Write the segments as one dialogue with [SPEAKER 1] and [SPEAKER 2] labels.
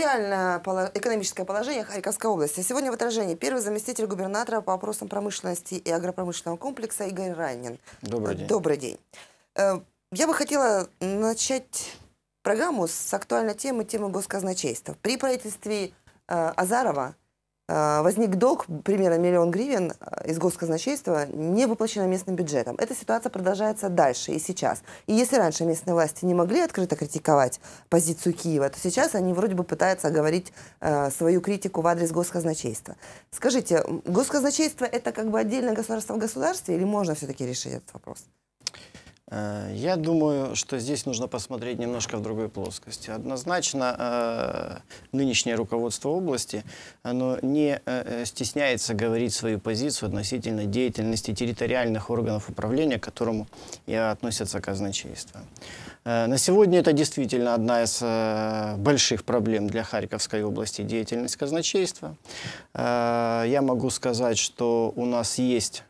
[SPEAKER 1] реальное экономическое положение Харьковской области? Сегодня в отражении первый заместитель губернатора по вопросам промышленности и агропромышленного комплекса Игорь Ранин.
[SPEAKER 2] Добрый день.
[SPEAKER 1] Добрый день. Э, я бы хотела начать программу с актуальной темы, темы госказначейства. При правительстве э, Азарова возник долг примерно миллион гривен из госказначейства, не выплачено местным бюджетом. Эта ситуация продолжается дальше и сейчас. И если раньше местные власти не могли открыто критиковать позицию Киева, то сейчас они вроде бы пытаются говорить свою критику в адрес госказначейства. Скажите, госказначейство это как бы отдельное государство в государстве или можно все-таки решить этот вопрос?
[SPEAKER 2] Э, я думаю, что здесь нужно посмотреть немножко в другой плоскости. Однозначно, э, нынешнее руководство области, оно не э, стесняется говорить свою позицию относительно деятельности территориальных органов управления, к которому и относятся казначейство. На сегодня это действительно одна из больших проблем для Харьковской области деятельность казначейства. Я могу сказать, что у нас есть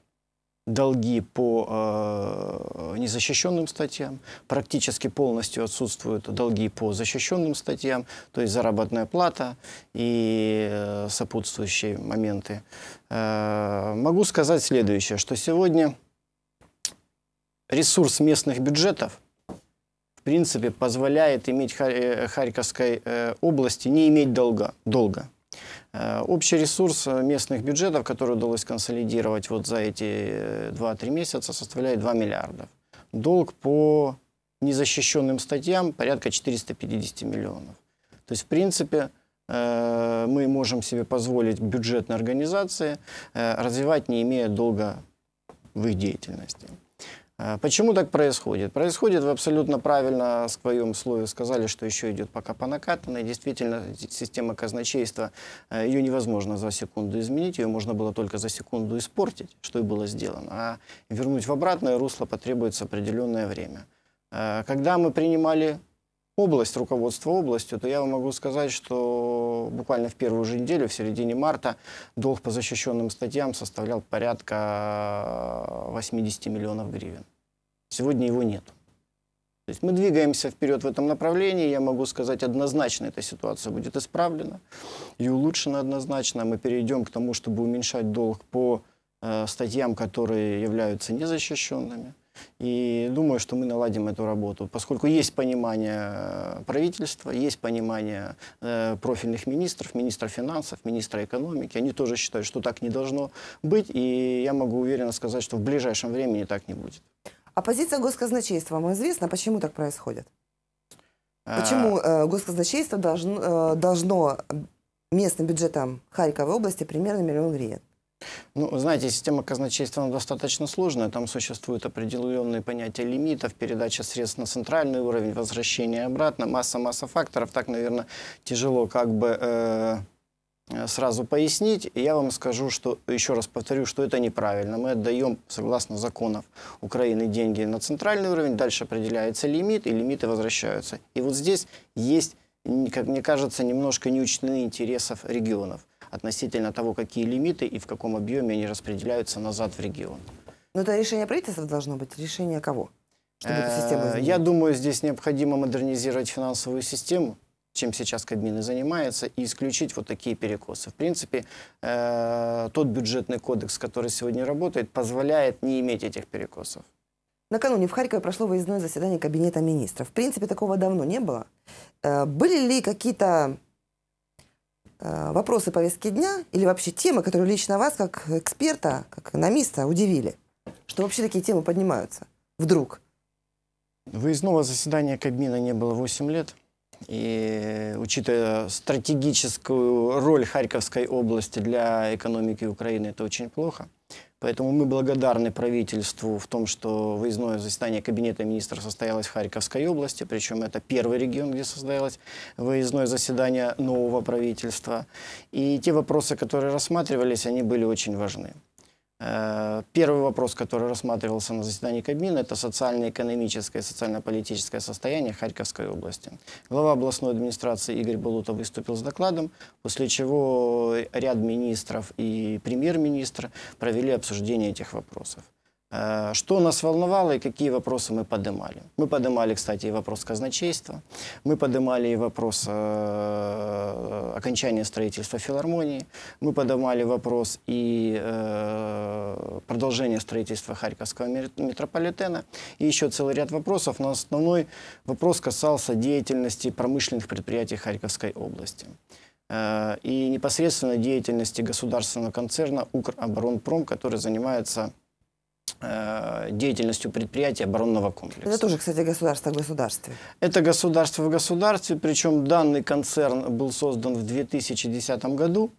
[SPEAKER 2] долги по э, незащищенным статьям, практически полностью отсутствуют долги по защищенным статьям, то есть заработная плата и э, сопутствующие моменты. Э, могу сказать следующее, что сегодня ресурс местных бюджетов в принципе позволяет иметь э, Харьковской э, области не иметь долга. долга. Э, общий ресурс э, местных бюджетов, который удалось консолидировать вот за эти 2-3 э, месяца, составляет 2 миллиарда. Долг по незащищенным статьям порядка 450 миллионов. То есть, в принципе, мы можем себе позволить бюджетной организации развивать, не имея долга в их деятельности. А, почему так происходит? Происходит, вы абсолютно правильно в своем слове сказали, что еще идет пока по накатанной. Действительно, система казначейства, э, ее невозможно за секунду изменить, ее можно было только за секунду испортить, что и было сделано. А вернуть в обратное русло потребуется определенное время. Э, когда мы принимали область, руководство областью, то я вам могу сказать, что буквально в первую же неделю, в середине марта, долг по защищенным статьям составлял порядка 80 миллионов гривен. Сегодня его нет. То есть мы двигаемся вперед в этом направлении. Я могу сказать, однозначно эта ситуация будет исправлена и улучшена однозначно. Мы перейдем к тому, чтобы уменьшать долг по э, статьям, которые являются незащищенными. И думаю, что мы наладим эту работу, поскольку есть понимание э, правительства, есть понимание э, профильных министров, министра финансов, министра экономики. Они тоже считают, что так не должно быть. И я могу уверенно сказать, что в ближайшем времени так не будет.
[SPEAKER 1] А позиция госказначейства вам известна, почему так происходит? Почему э, госказначейство должно, э, должно местным бюджетам Харьковой области примерно миллион гривен?
[SPEAKER 2] Ну, знаете, система казначейства достаточно сложная. Там существуют определенные понятия лимитов, передача средств на центральный уровень, возвращение обратно, масса-масса факторов. Так, наверное, тяжело как бы э, сразу пояснить. Я вам скажу, что, еще раз повторю, что это неправильно. Мы отдаем, согласно законов Украины, деньги на центральный уровень, дальше определяется лимит, и лимиты возвращаются. И вот здесь есть, как мне кажется, немножко неучтены интересов регионов относительно того, какие лимиты и в каком объеме они распределяются назад в регион.
[SPEAKER 1] Но это решение правительства должно быть, решение кого?
[SPEAKER 2] Чтобы эту систему э, Я думаю, здесь необходимо модернизировать финансовую систему, чем сейчас Кабмин и занимается, и исключить вот такие перекосы. В принципе, э, тот бюджетный кодекс, который сегодня работает, позволяет не иметь этих перекосов.
[SPEAKER 1] Накануне в Харькове прошло выездное заседание Кабинета министров. В принципе, такого давно не было. Э, были ли какие-то вопросы повестки дня или вообще темы, которые лично вас, как эксперта, как экономиста, удивили? Что вообще такие темы поднимаются вдруг?
[SPEAKER 2] Выездного заседания Кабмина не было 8 лет. И учитывая стратегическую роль Харьковской области для экономики Украины, это очень плохо. Поэтому мы благодарны правительству в том, что выездное заседание Кабинета министров состоялось в Харьковской области, причем это первый регион, где состоялось выездное заседание нового правительства. И те вопросы, которые рассматривались, они были очень важны. Э, первый вопрос, который рассматривался на заседании Кабмина, это социально-экономическое, социально-политическое состояние Харьковской области. Глава областной администрации Игорь Болутов выступил с докладом, после чего ряд министров и премьер-министр провели обсуждение этих вопросов. Э, что нас волновало и какие вопросы мы поднимали? Мы поднимали, кстати, и вопрос казначейства, мы поднимали и вопрос э, окончания строительства филармонии, мы поднимали вопрос и э, продолжения строительства Харьковского метрополитена, и еще целый ряд вопросов, но основной вопрос касался деятельности промышленных предприятий Харьковской области. Э, и непосредственно деятельности государственного концерна «Укроборонпром», который занимается деятельностью предприятия оборонного комплекса.
[SPEAKER 1] Это тоже, кстати, государство в государстве.
[SPEAKER 2] Это государство в государстве, причем данный концерн был создан в 2010 году.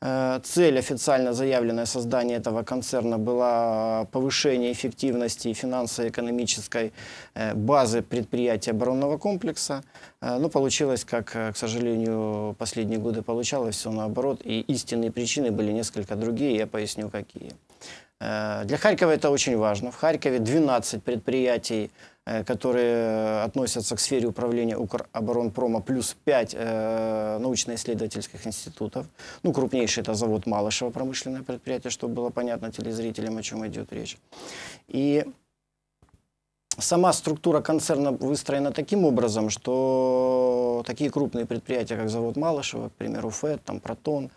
[SPEAKER 2] Э, цель, официально заявленная создание этого концерна, была повышение эффективности финансово-экономической э, базы предприятия оборонного комплекса. Но получилось, как, к сожалению, последние годы получалось, все наоборот. И истинные причины были несколько другие, я поясню, какие. Э, для Харькова это очень важно. В Харькове 12 предприятий, э, которые относятся к сфере управления Укроборонпрома, плюс 5 э, научно-исследовательских институтов. Ну, крупнейший это завод Малышева, промышленное предприятие, чтобы было понятно телезрителям, о чем идет речь. И сама структура концерна выстроена таким образом, что такие крупные предприятия, как завод Малышева, к примеру, ФЭД, там, Протон,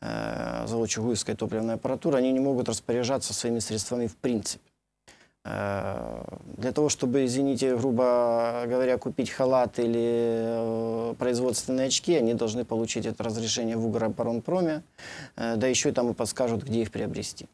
[SPEAKER 2] э, завод Чугуевская топливная аппаратура, они не могут распоряжаться своими средствами в принципе. Э, для того, чтобы, извините, грубо говоря, купить халат или э, производственные очки, они должны получить это разрешение в Угороборонпроме, э, да еще и там и подскажут, где их приобрести.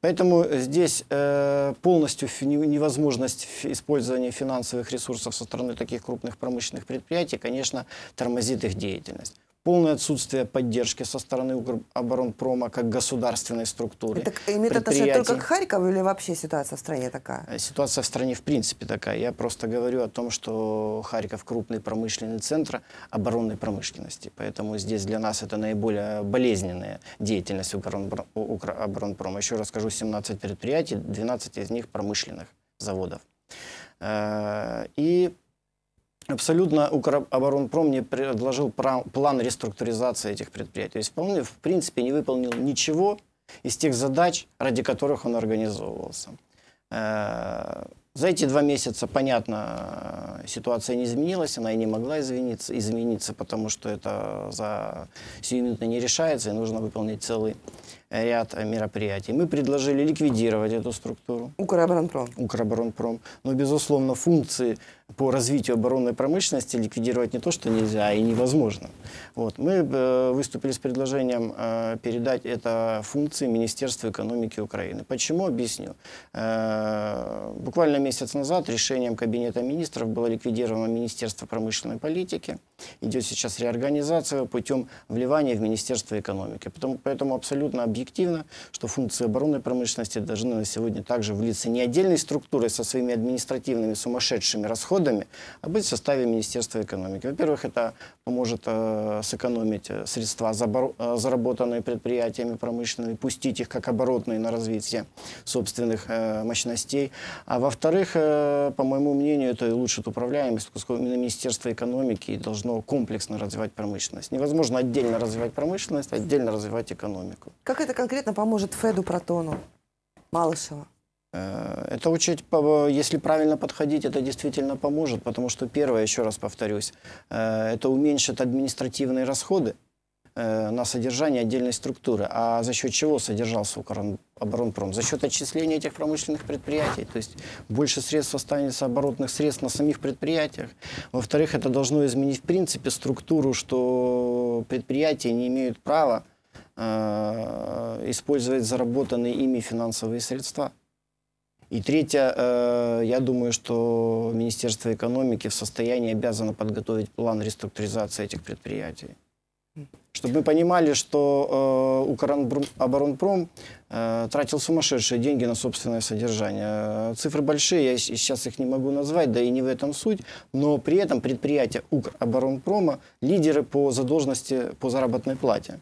[SPEAKER 2] Поэтому здесь полностью невозможность использования финансовых ресурсов со стороны таких крупных промышленных предприятий, конечно, тормозит их деятельность полное отсутствие поддержки со стороны оборонпрома как государственной структуры.
[SPEAKER 1] Это имеет отношение только к Харькову или вообще ситуация в стране такая?
[SPEAKER 2] Э, ситуация в стране в принципе такая. Я просто говорю о том, что Харьков крупный промышленный центр оборонной промышленности. Поэтому здесь для нас это наиболее болезненная деятельность Укроборонпрома. Еще раз скажу, 17 предприятий, 12 из них промышленных заводов. Э, и Абсолютно Укроборонпром мне предложил план реструктуризации этих предприятий. То есть, вполне, в принципе, не выполнил ничего из тех задач, ради которых он организовывался. Э, за эти два месяца, понятно, ситуация не изменилась, она и не могла измениться, измениться потому что это за сиюминутно не решается, и нужно выполнить целый ряд мероприятий. Мы предложили ликвидировать эту структуру.
[SPEAKER 1] Укроборонпром.
[SPEAKER 2] Укроборонпром. Но, безусловно, функции по развитию оборонной промышленности ликвидировать не то, что нельзя, а и невозможно. Вот. Мы э, выступили с предложением э, передать это функции Министерству экономики Украины. Почему? Объясню. Э, буквально месяц назад решением Кабинета министров было ликвидировано Министерство промышленной политики. Идет сейчас реорганизация путем вливания в Министерство экономики. Потому, поэтому абсолютно объективно, что функции оборонной промышленности должны на сегодня также влиться не отдельной структурой со своими административными сумасшедшими расходами, а быть в составе Министерства экономики. Во-первых, это поможет э, сэкономить э, средства, э, заработанные предприятиями промышленными, пустить их как оборотные на развитие собственных э, мощностей. А во-вторых, э, по моему мнению, это и улучшит управляемость, поскольку именно Министерство экономики должно комплексно развивать промышленность. Невозможно отдельно развивать промышленность, отдельно развивать экономику.
[SPEAKER 1] Как это конкретно поможет Феду Протону Малышева?
[SPEAKER 2] Э, это учить, если правильно подходить, это действительно поможет, потому что первое, еще раз повторюсь, э, это уменьшит административные расходы э, на содержание отдельной структуры. А за счет чего содержался оборонпром? За счет отчисления этих промышленных предприятий. То есть больше средств останется оборотных средств на самих предприятиях. Во-вторых, это должно изменить в принципе структуру, что предприятия не имеют права использовать заработанные ими финансовые средства. И третье, э, я думаю, что Министерство экономики в состоянии обязано подготовить план реструктуризации этих предприятий. Чтобы мы понимали, что э, Укроборонпром э, тратил сумасшедшие деньги на собственное содержание. Цифры большие, я сейчас их не могу назвать, да и не в этом суть, но при этом предприятия Укроборонпрома лидеры по задолженности по заработной плате.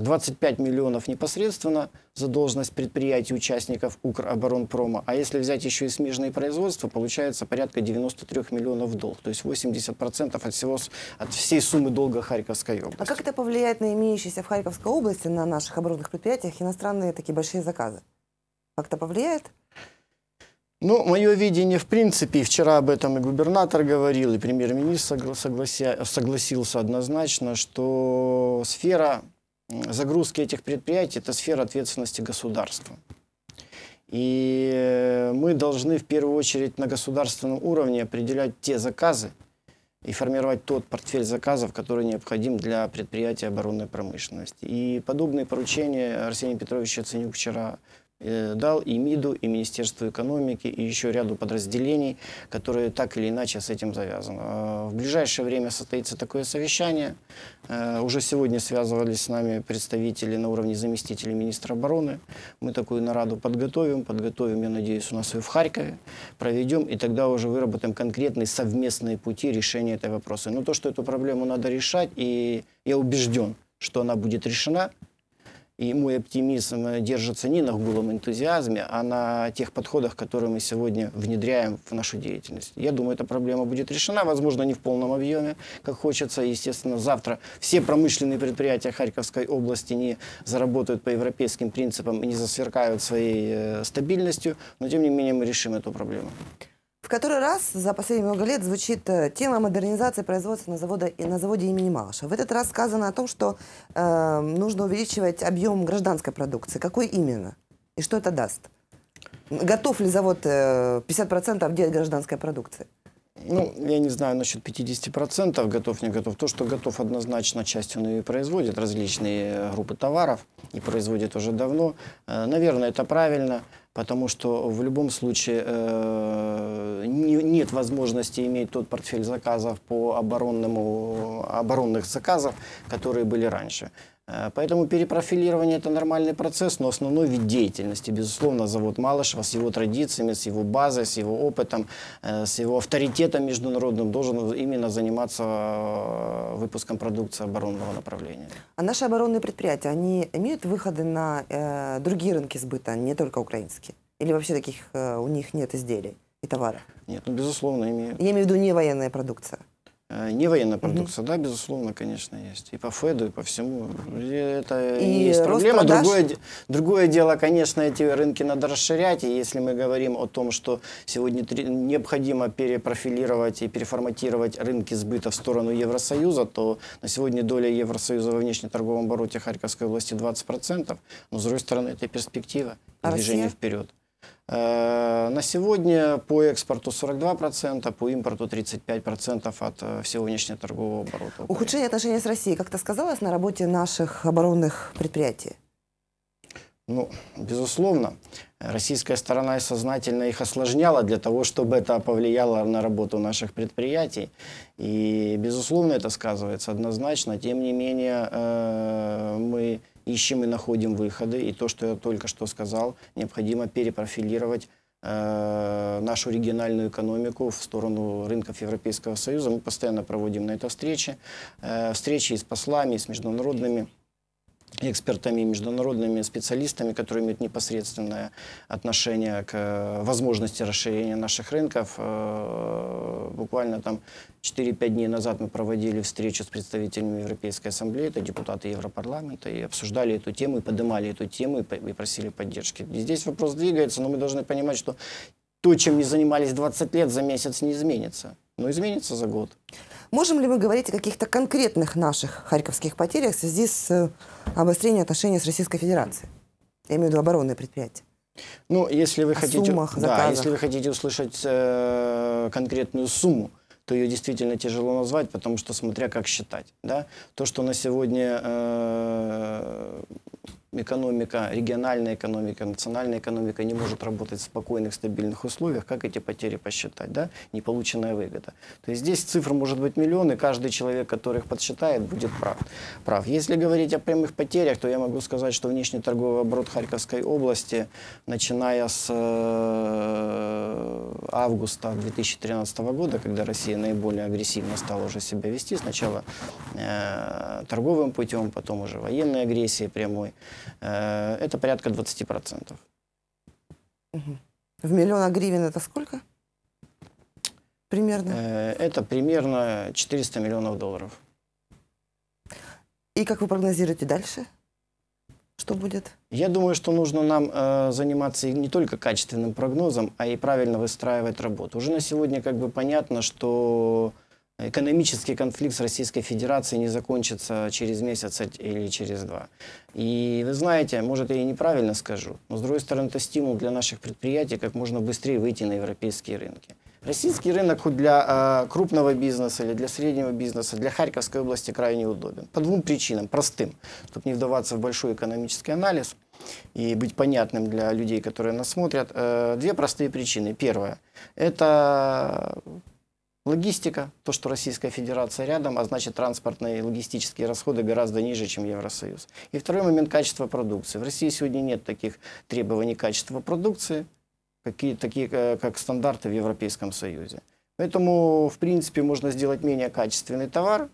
[SPEAKER 2] 25 миллионов непосредственно задолженность предприятий участников Укроборонпрома. А если взять еще и смежные производства, получается порядка 93 миллионов долг. То есть 80% от, всего, от всей суммы долга Харьковской области.
[SPEAKER 1] А как это повлияет на имеющиеся в Харьковской области, на наших оборонных предприятиях иностранные такие большие заказы? Как это повлияет?
[SPEAKER 2] Ну, мое видение, в принципе, вчера об этом и губернатор говорил, и премьер-министр согласился однозначно, что сфера загрузки этих предприятий – это сфера ответственности государства. И мы должны в первую очередь на государственном уровне определять те заказы и формировать тот портфель заказов, который необходим для предприятия оборонной промышленности. И подобные поручения Арсений Петрович Яценюк вчера Э, дал и МИДу, и Министерству экономики, и еще ряду подразделений, которые так или иначе с этим завязаны. А в ближайшее время состоится такое совещание. Э, уже сегодня связывались с нами представители на уровне заместителей министра обороны. Мы такую нараду подготовим, подготовим, я надеюсь, у нас и в Харькове, проведем, и тогда уже выработаем конкретные совместные пути решения этой вопроса. Но то, что эту проблему надо решать, и я убежден, что она будет решена, и мой оптимизм э, держится не на голом энтузиазме, а на тех подходах, которые мы сегодня внедряем в нашу деятельность. Я думаю, эта проблема будет решена, возможно, не в полном объеме, как хочется. Естественно, завтра все промышленные предприятия Харьковской области не заработают по европейским принципам и не засверкают своей э, стабильностью, но тем не менее мы решим эту проблему
[SPEAKER 1] который раз за последние много лет звучит э, тема модернизации производства на, заводе, на заводе имени Малыша. В этот раз сказано о том, что э, нужно увеличивать объем гражданской продукции. Какой именно? И что это даст? Готов ли завод э, 50% делать гражданской продукции?
[SPEAKER 2] Ну, я не знаю насчет 50%, готов, не готов. То, что готов однозначно, часть он и производит, различные группы товаров, и производит уже давно. Э, наверное, это правильно потому что в любом случае э, не, нет возможности иметь тот портфель заказов по оборонному, оборонных заказов, которые были раньше. Э, поэтому перепрофилирование – это нормальный процесс, но основной вид деятельности, безусловно, завод Малышева с его традициями, с его базой, с его опытом, э, с его авторитетом международным должен именно заниматься э, выпуском продукции оборонного направления.
[SPEAKER 1] А наши оборонные предприятия, они имеют выходы на э, другие рынки сбыта, не только украинские? Или вообще таких э, у них нет изделий и товаров?
[SPEAKER 2] Нет, ну, безусловно, имеют.
[SPEAKER 1] Я имею в виду не военная продукция.
[SPEAKER 2] Э, не военная продукция, угу. да, безусловно, конечно, есть. И по ФЭДу, и по всему. Это
[SPEAKER 1] и есть проблема.
[SPEAKER 2] Другое, другое дело, конечно, эти рынки надо расширять. И если мы говорим о том, что сегодня необходимо перепрофилировать и переформатировать рынки сбыта в сторону Евросоюза, то на сегодня доля Евросоюза во внешнеторговом обороте Харьковской области 20%. Но, с другой стороны, это перспектива а движение вперед. Э, на сегодня по экспорту 42%, по импорту 35% от э, всего внешнеторгового оборота.
[SPEAKER 1] Ухудшение отношений с Россией как-то сказалось на работе наших оборонных предприятий?
[SPEAKER 2] Ну, безусловно. Российская сторона сознательно их осложняла для того, чтобы это повлияло на работу наших предприятий. И, безусловно, это сказывается однозначно. Тем не менее, э, мы ищем и находим выходы. И то, что я только что сказал, необходимо перепрофилировать э, нашу региональную экономику в сторону рынков Европейского Союза. Мы постоянно проводим на это встречи. Э, встречи с послами, с международными экспертами, международными специалистами, которые имеют непосредственное отношение к э, возможности расширения наших рынков. Э, буквально там 4-5 дней назад мы проводили встречу с представителями Европейской Ассамблеи, это депутаты Европарламента, и обсуждали эту тему, и поднимали эту тему, и просили поддержки. И здесь вопрос двигается, но мы должны понимать, что то, чем не занимались 20 лет, за месяц не изменится, но изменится за год.
[SPEAKER 1] Можем ли мы говорить о каких-то конкретных наших харьковских потерях в связи с э, обострением отношений с Российской Федерацией? Я имею в виду оборонные предприятия.
[SPEAKER 2] Ну, если вы, о хотите, суммах, да, если вы хотите услышать э, конкретную сумму, то ее действительно тяжело назвать, потому что смотря как считать. Да? То, что на сегодня э, экономика, региональная экономика, национальная экономика не может работать в спокойных, стабильных условиях, как эти потери посчитать, да, неполученная выгода. То есть здесь цифр может быть миллион, и каждый человек, который их подсчитает, будет прав. прав. Если говорить о прямых потерях, то я могу сказать, что внешний торговый оборот Харьковской области, начиная с э, августа 2013 года, когда Россия наиболее агрессивно стала уже себя вести, сначала э, торговым путем, потом уже военной агрессией прямой, это порядка 20%.
[SPEAKER 1] В миллион гривен это сколько? Примерно?
[SPEAKER 2] Э, это примерно 400 миллионов долларов.
[SPEAKER 1] И как вы прогнозируете дальше? Что будет?
[SPEAKER 2] Я думаю, что нужно нам э, заниматься не только качественным прогнозом, а и правильно выстраивать работу. Уже на сегодня как бы понятно, что экономический конфликт с Российской Федерацией не закончится через месяц или через два. И вы знаете, может я и неправильно скажу, но с другой стороны это стимул для наших предприятий как можно быстрее выйти на европейские рынки. Российский рынок хоть для э, крупного бизнеса или для среднего бизнеса, для Харьковской области крайне удобен. По двум причинам, простым, чтобы не вдаваться в большой экономический анализ и быть понятным для людей, которые нас смотрят. Э, две простые причины. Первое – это логистика, то, что Российская Федерация рядом, а значит транспортные и логистические расходы гораздо ниже, чем Евросоюз. И второй момент – качество продукции. В России сегодня нет таких требований качества продукции, какие, такие э, как стандарты в Европейском Союзе. Поэтому, в принципе, можно сделать менее качественный товар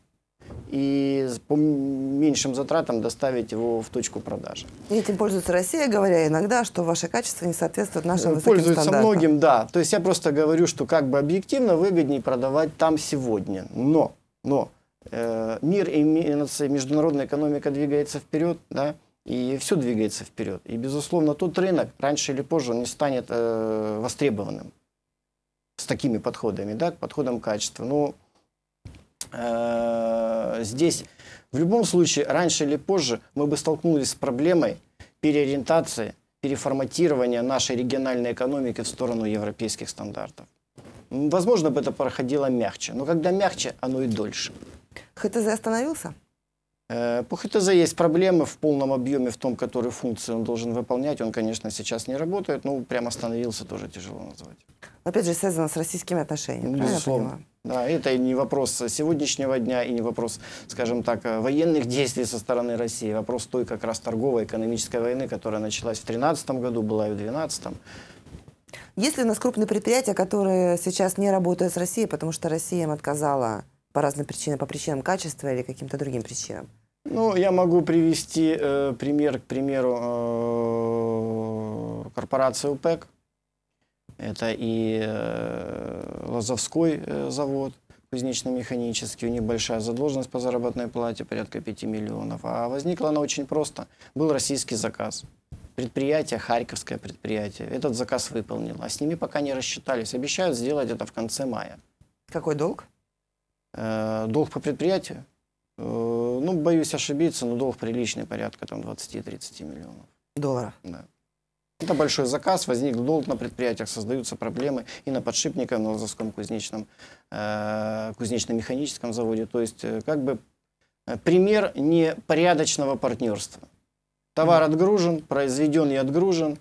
[SPEAKER 2] и по меньшим затратам доставить его в точку продажи.
[SPEAKER 1] И этим пользуется Россия, говоря иногда, что ваше качество не соответствует нашим высоким
[SPEAKER 2] Пользуется
[SPEAKER 1] стандартам.
[SPEAKER 2] многим, да. То есть я просто говорю, что как бы объективно выгоднее продавать там сегодня. Но, но э, мир и международная экономика двигается вперед, да, и все двигается вперед. И, безусловно, тот рынок раньше или позже он не станет э, востребованным с такими подходами, да, к подходам качества. Но э, здесь в любом случае, раньше или позже, мы бы столкнулись с проблемой переориентации, переформатирования нашей региональной экономики в сторону европейских стандартов. Возможно, бы это проходило мягче, но когда мягче, оно и дольше.
[SPEAKER 1] ХТЗ остановился?
[SPEAKER 2] Э, по ХТЗ есть проблемы в полном объеме, в том, который функции он должен выполнять. Он, конечно, сейчас не работает, но прям остановился тоже тяжело назвать.
[SPEAKER 1] Опять же, связано с российскими отношениями.
[SPEAKER 2] Безусловно. Да, это не вопрос сегодняшнего дня и не вопрос, скажем так, военных действий со стороны России. Вопрос той как раз торговой, экономической войны, которая началась в 2013 году, была и в 2012.
[SPEAKER 1] Есть ли у нас крупные предприятия, которые сейчас не работают с Россией, потому что Россия им отказала по разным причинам, по причинам качества или каким-то другим причинам?
[SPEAKER 2] Ну, я могу привести э, пример, к примеру, э, корпорация УПЭК. Это и э, Лозовской э, завод кузнечно-механический, у них большая задолженность по заработной плате, порядка 5 миллионов. А возникла она очень просто. Был российский заказ. Предприятие, Харьковское предприятие, этот заказ выполнило, а с ними пока не рассчитались. Обещают сделать это в конце мая.
[SPEAKER 1] Какой долг?
[SPEAKER 2] Э, долг по предприятию? Э, ну, боюсь ошибиться, но долг приличный, порядка там 20-30 миллионов.
[SPEAKER 1] Долларов?
[SPEAKER 2] Да. Это большой заказ, возник долг на предприятиях, создаются проблемы и на подшипниках, на Лазовском кузнечном, э, кузнечно-механическом заводе. То есть, э, как бы, пример непорядочного партнерства. Товар отгружен, произведен и отгружен,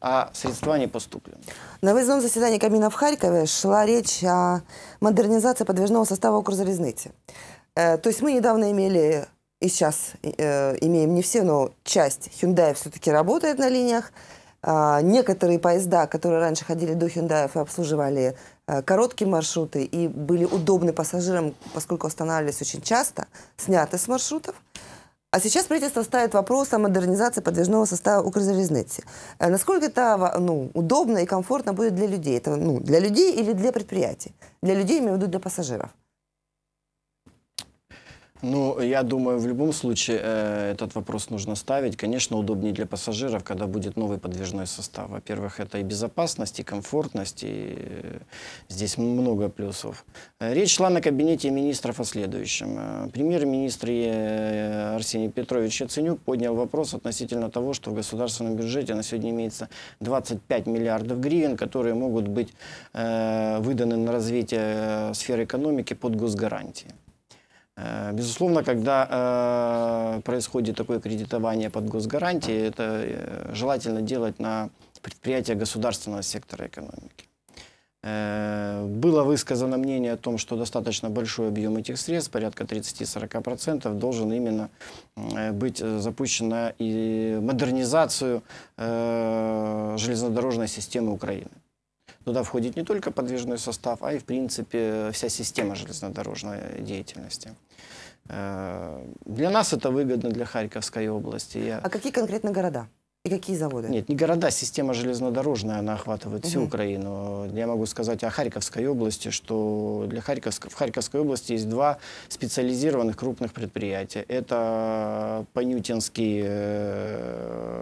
[SPEAKER 2] а средства не поступлены.
[SPEAKER 1] На выездном заседании Кабмина в Харькове шла речь о модернизации подвижного состава Укрзалезницы. Э, то есть мы недавно имели, и сейчас э, имеем не все, но часть Hyundai все-таки работает на линиях. Э, некоторые поезда, которые раньше ходили до Hyundai и обслуживали э, короткие маршруты и были удобны пассажирам, поскольку останавливались очень часто, сняты с маршрутов. А сейчас правительство ставит вопрос о модернизации подвижного состава Укрзалезницы. Э, насколько это ну, удобно и комфортно будет для людей? Это ну, для людей или для предприятий? Для людей, имею в виду для пассажиров.
[SPEAKER 2] Ну, я думаю, в любом случае э, этот вопрос нужно ставить. Конечно, удобнее для пассажиров, когда будет новый подвижной состав. Во-первых, это и безопасность, и комфортность, и э, здесь много плюсов. Э, речь шла на кабинете министров о следующем. Э, премьер-министр э, Арсений Петрович Яценюк поднял вопрос относительно того, что в государственном бюджете на сегодня имеется 25 миллиардов гривен, которые могут быть э, выданы на развитие сферы экономики под госгарантии. Э, безусловно, когда э, происходит такое кредитование под госгарантией, это э, желательно делать на предприятия государственного сектора экономики. Было высказано мнение о том, что достаточно большой объем этих средств, порядка 30-40%, должен именно быть запущен на модернизацию железнодорожной системы Украины. Туда входит не только подвижной состав, а и, в принципе, вся система железнодорожной деятельности. Э, для нас это выгодно, для Харьковской области.
[SPEAKER 1] Я... А какие конкретно города? И какие заводы?
[SPEAKER 2] Нет, не города, система железнодорожная, она охватывает всю угу. Украину. Я могу сказать о Харьковской области, что для Харьковской, в Харьковской области есть два специализированных крупных предприятия. Это Понютинский э,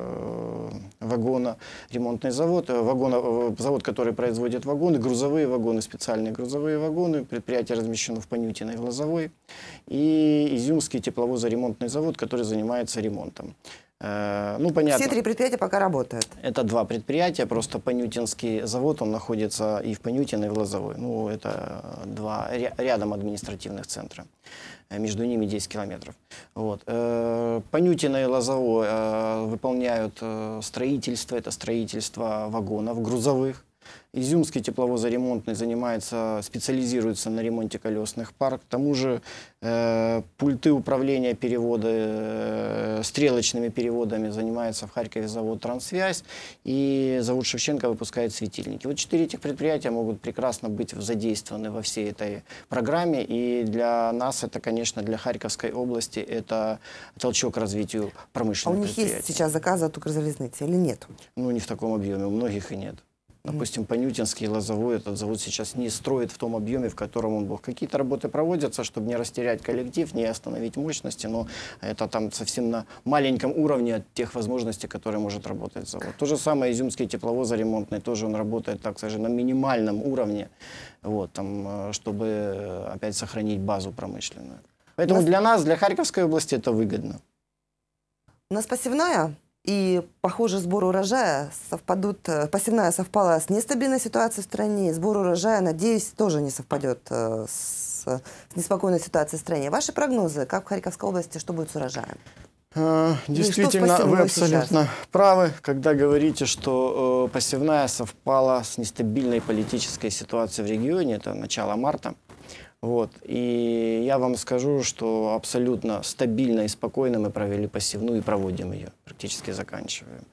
[SPEAKER 2] вагоноремонтный завод, э, вагона, э, завод, который производит вагоны, грузовые вагоны, специальные грузовые вагоны. Предприятие размещено в Понютиной в Лозовой. И Изюмский тепловозоремонтный завод, который занимается ремонтом.
[SPEAKER 1] Э, ну, понятно. Все три предприятия пока работают.
[SPEAKER 2] Это два предприятия, просто Понютинский завод, он находится и в Понютино, и в Лозовой. Ну, это два рядом административных центра. Э, между ними 10 километров. Вот. Э, Понютино и Лозовой выполняют строительство, это строительство вагонов грузовых. Изюмский тепловозоремонтный занимается, специализируется на ремонте колесных пар. К тому же э, пульты управления перевода, э, стрелочными переводами занимается в Харькове завод «Трансвязь». И завод «Шевченко» выпускает светильники. Вот четыре этих предприятия могут прекрасно быть задействованы во всей этой программе. И для нас это, конечно, для Харьковской области, это толчок развитию промышленных
[SPEAKER 1] А у них есть сейчас заказы от Укрзалезницы или нет?
[SPEAKER 2] Ну, не в таком объеме, у многих и нет. Допустим, Понютинский Лозовой этот завод сейчас не строит в том объеме, в котором он был. Какие-то работы проводятся, чтобы не растерять коллектив, не остановить мощности, но это там совсем на маленьком уровне от тех возможностей, которые может работать завод. То же самое Изюмский тепловозоремонтный, тоже он работает так, скажем, на минимальном уровне, вот, там, э, чтобы э, опять сохранить базу промышленную. Поэтому для нас, для Харьковской области это выгодно.
[SPEAKER 1] У нас пассивная и, похоже, сбор урожая совпадут, э, пассивная совпала с нестабильной ситуацией в стране. Сбор урожая, надеюсь, тоже не совпадет э, с, с неспокойной ситуацией в стране. Ваши прогнозы, как в Харьковской области, что будет с урожаем?
[SPEAKER 2] Э, действительно, вы абсолютно сейчас? правы, когда говорите, что э, пассивная совпала с нестабильной политической ситуацией в регионе. Это начало марта. Вот. И я вам скажу, что абсолютно стабильно и спокойно мы провели пассивную и проводим ее, практически заканчиваем.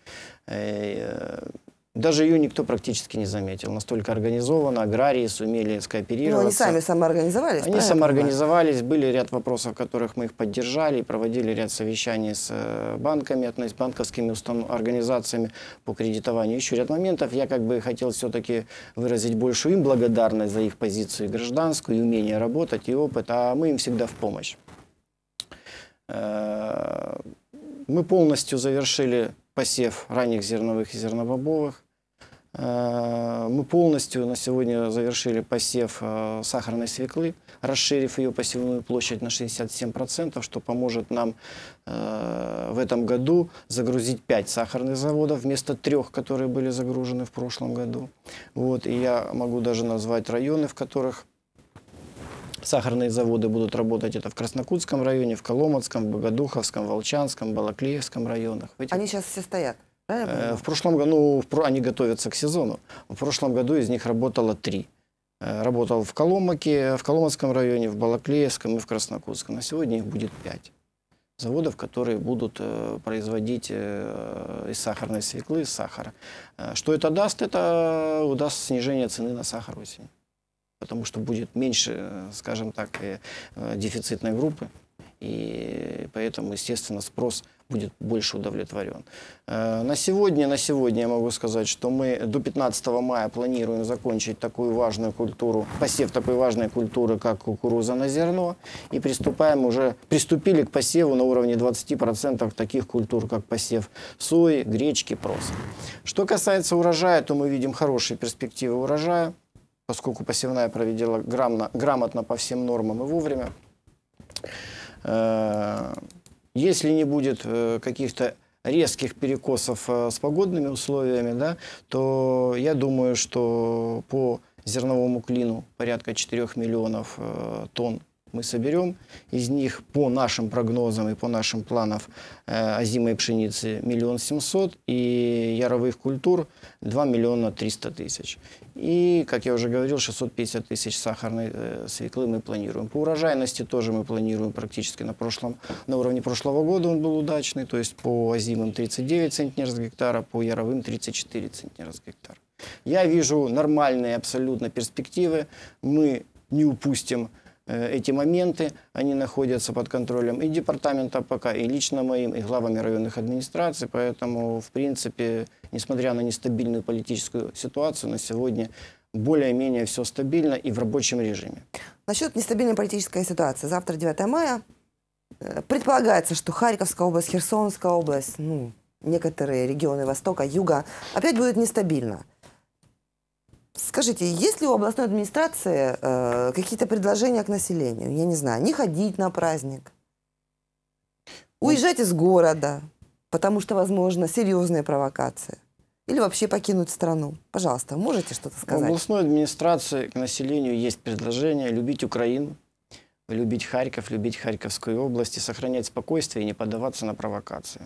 [SPEAKER 2] Даже ее никто практически не заметил. Настолько организованно, аграрии сумели скооперироваться. Ну,
[SPEAKER 1] они сами самоорганизовались,
[SPEAKER 2] Они самоорганизовались, были ряд вопросов, в которых мы их поддержали, проводили ряд совещаний с э, банками, с банковскими организациями по кредитованию. Еще ряд моментов. Я как бы хотел все-таки выразить большую им благодарность за их позицию гражданскую, и умение работать, и опыт, а мы им всегда в помощь. Э, мы полностью завершили посев ранних зерновых и зернобобовых. Э, мы полностью на сегодня завершили посев э, сахарной свеклы, расширив ее посевную площадь на 67%, что поможет нам э, в этом году загрузить 5 сахарных заводов вместо трех, которые были загружены в прошлом году. Вот, и я могу даже назвать районы, в которых сахарные заводы будут работать. Это в Краснокутском районе, в Коломодском, в Богодуховском, Волчанском, Балаклеевском районах.
[SPEAKER 1] Этих... Они сейчас все стоят?
[SPEAKER 2] Э, в прошлом году, ну, они готовятся к сезону. В прошлом году из них работало три. Э, работал в Коломаке, в Коломатском районе, в Балаклеевском и в Краснокутском. На сегодня их будет пять заводов, которые будут э, производить из сахарной свеклы, из сахара. Что это даст? Это даст снижение цены на сахар осенью. Потому что будет меньше, скажем так, дефицитной группы. И поэтому, естественно, спрос будет больше удовлетворен. Э, на сегодня, на сегодня я могу сказать, что мы до 15 мая планируем закончить такую важную культуру, посев такой важной культуры, как кукуруза на зерно, и приступаем уже, приступили к посеву на уровне 20% таких культур, как посев сои, гречки, проса. Что касается урожая, то мы видим хорошие перспективы урожая, поскольку посевная проведена грамотно, грамотно по всем нормам и вовремя. Э, если не будет э, каких-то резких перекосов э, с погодными условиями, да, то я думаю, что по зерновому клину порядка 4 миллионов тонн мы соберем. Из них по нашим прогнозам и по нашим планам э, озимой пшеницы миллион семьсот и яровых культур 2 миллиона 300 тысяч. И, как я уже говорил, 650 тысяч сахарной э, свеклы мы планируем. По урожайности тоже мы планируем практически на, прошлом, на уровне прошлого года он был удачный, то есть по озимым 39 центнер с гектара, по яровым 34 центнера с гектара. Я вижу нормальные абсолютно перспективы. Мы не упустим эти моменты, они находятся под контролем и департамента АПК, и лично моим, и главами районных администраций. Поэтому, в принципе, несмотря на нестабильную политическую ситуацию, на сегодня более-менее все стабильно и в рабочем режиме.
[SPEAKER 1] Насчет нестабильной политической ситуации. Завтра 9 мая. Э, предполагается, что Харьковская область, Херсонская область, ну, некоторые регионы Востока, Юга опять будет нестабильно. Скажите, есть ли у областной администрации э, какие-то предложения к населению? Я не знаю, не ходить на праздник, ну, уезжать из города, потому что, возможно, серьезные провокации. Или вообще покинуть страну? Пожалуйста, можете что-то сказать?
[SPEAKER 2] У областной администрации к населению есть предложение любить Украину, любить Харьков, любить Харьковскую область и сохранять спокойствие и не поддаваться на провокации.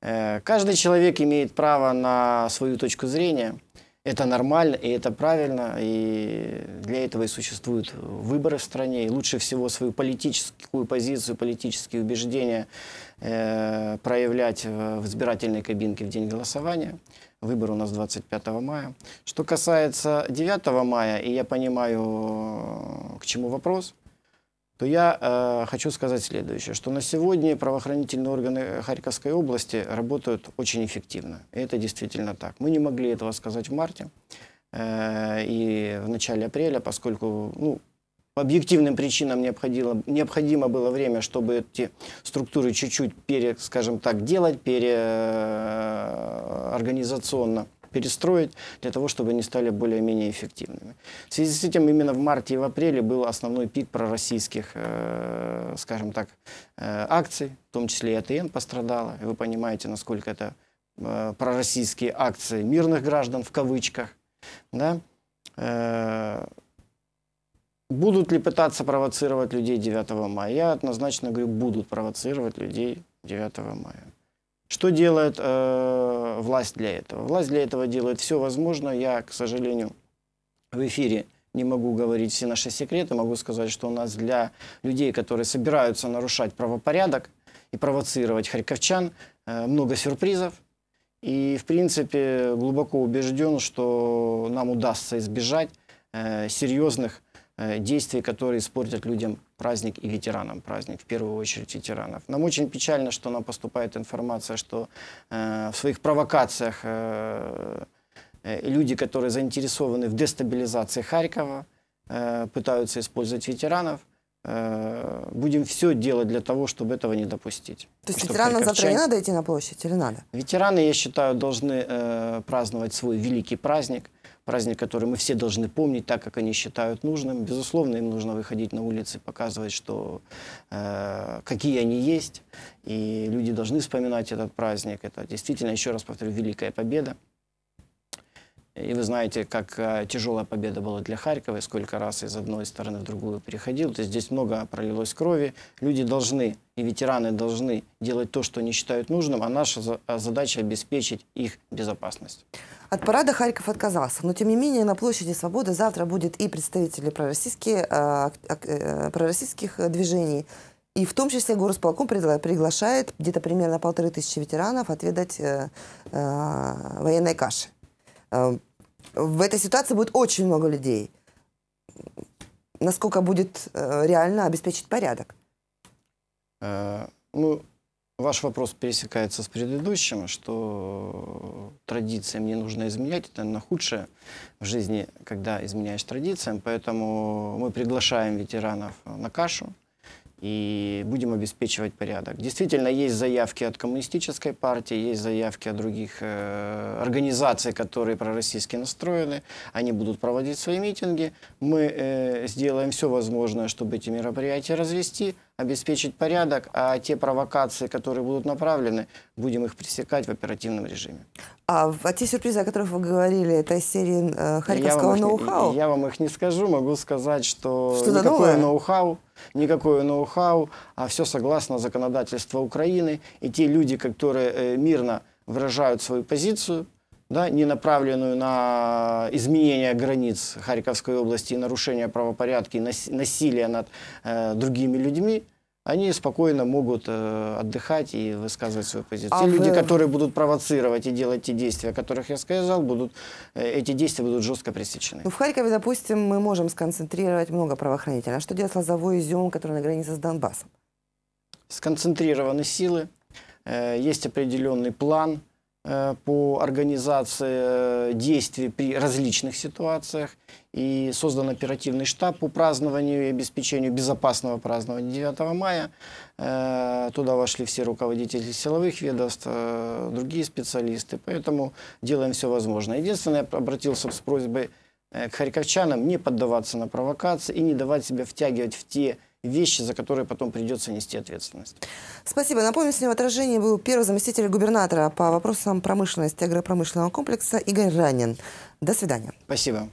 [SPEAKER 2] Э, каждый человек имеет право на свою точку зрения. Это нормально и это правильно. И для этого и существуют выборы в стране. И лучше всего свою политическую позицию, политические убеждения э, проявлять в избирательной кабинке в день голосования. Выбор у нас 25 мая. Что касается 9 мая, и я понимаю, к чему вопрос – то я э, хочу сказать следующее, что на сегодня правоохранительные органы Харьковской области работают очень эффективно. И это действительно так. Мы не могли этого сказать в марте э, и в начале апреля, поскольку ну, по объективным причинам необходимо, необходимо было время, чтобы эти структуры чуть-чуть, пере, скажем так, делать, переорганизационно перестроить для того, чтобы они стали более-менее эффективными. В связи с этим именно в марте и в апреле был основной пик пророссийских, э, скажем так, э, акций, в том числе и АТН пострадала. Вы понимаете, насколько это э, пророссийские акции мирных граждан в кавычках. Да? Э, будут ли пытаться провоцировать людей 9 мая? Я однозначно говорю, будут провоцировать людей 9 мая. Что делает э, власть для этого? Власть для этого делает все возможное. Я, к сожалению, в эфире не могу говорить все наши секреты. Могу сказать, что у нас для людей, которые собираются нарушать правопорядок и провоцировать харьковчан, э, много сюрпризов. И, в принципе, глубоко убежден, что нам удастся избежать э, серьезных Э, действий, которые испортят людям праздник и ветеранам праздник, в первую очередь ветеранов. Нам очень печально, что нам поступает информация, что э, в своих провокациях э, э, люди, которые заинтересованы в дестабилизации Харькова, э, пытаются использовать ветеранов. Э, будем все делать для того, чтобы этого не допустить.
[SPEAKER 1] То есть ветеранам завтра не надо идти на площадь или надо?
[SPEAKER 2] Ветераны, я считаю, должны э, праздновать свой великий праздник – праздник, который мы все должны помнить так, как они считают нужным. Безусловно, им нужно выходить на улицы, показывать, что э, какие они есть, и люди должны вспоминать этот праздник. Это действительно, еще раз повторю, великая победа. И вы знаете, как э, тяжелая победа была для Харькова, сколько раз из одной стороны в другую переходил. То есть здесь много пролилось крови. Люди должны, и ветераны должны делать то, что они считают нужным, а наша задача обеспечить их безопасность.
[SPEAKER 1] От парада Харьков отказался, но тем не менее на площади Свободы завтра будет и представители пророссийские, э, э, пророссийских движений, и в том числе горосполком приглашает где-то примерно полторы тысячи ветеранов отведать э, э, военной каши. Э, в этой ситуации будет очень много людей. Насколько будет э, реально обеспечить порядок?
[SPEAKER 2] Э, ну, ваш вопрос пересекается с предыдущим, что традициям не нужно изменять. Это на худшее в жизни, когда изменяешь традициям. Поэтому мы приглашаем ветеранов на кашу и будем обеспечивать порядок. Действительно, есть заявки от коммунистической партии, есть заявки от других э, организаций, которые пророссийски настроены. Они будут проводить свои митинги. Мы э, сделаем все возможное, чтобы эти мероприятия развести, обеспечить порядок, а те провокации, которые будут направлены, будем их пресекать в оперативном режиме.
[SPEAKER 1] А, а те сюрпризы, о которых вы говорили, это из серии э, харьковского ноу-хау?
[SPEAKER 2] Я вам их не скажу, могу сказать, что, что никакое ноу-хау, никакое ноу-хау, а все согласно законодательству Украины. И те люди, которые э, мирно выражают свою позицию, да, не направленную на изменение границ Харьковской области, нарушение правопорядка и насилие над э, другими людьми, они спокойно могут э, отдыхать и высказывать свою позицию.
[SPEAKER 1] А
[SPEAKER 2] те люди,
[SPEAKER 1] вы-
[SPEAKER 2] которые будут провоцировать и делать те действия, о которых я сказал, будут, э, эти действия будут жестко пресечены.
[SPEAKER 1] Ну, в Харькове, допустим, мы можем сконцентрировать много правоохранителей. А что делать с Лозовой Изюмом, который на границе с Донбассом?
[SPEAKER 2] сконцентрированы силы, э, есть определенный план по организации э, действий при различных ситуациях и создан оперативный штаб по празднованию и обеспечению безопасного празднования 9 мая. Э, Туда вошли все руководители силовых ведомств, э, другие специалисты, поэтому делаем все возможное. Единственное, я обратился с просьбой э, к харьковчанам не поддаваться на провокации и не давать себя втягивать в те вещи, за которые потом придется нести ответственность.
[SPEAKER 1] Спасибо. Напомню, сегодня в отражении был первый заместитель губернатора по вопросам промышленности агропромышленного комплекса Игорь Ранин. До свидания.
[SPEAKER 2] Спасибо.